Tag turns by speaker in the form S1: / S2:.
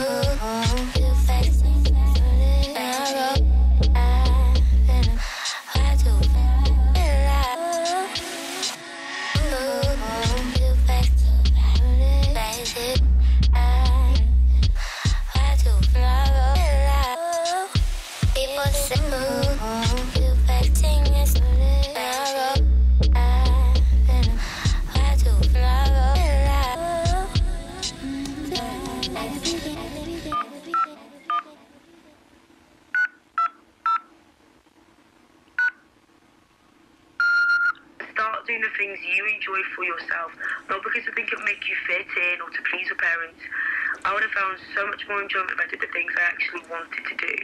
S1: Oh. Start doing the things you enjoy for yourself, not because you think it'll make you fit in or to please your parents. I would have found so much more enjoyment if I did the things I actually wanted to do.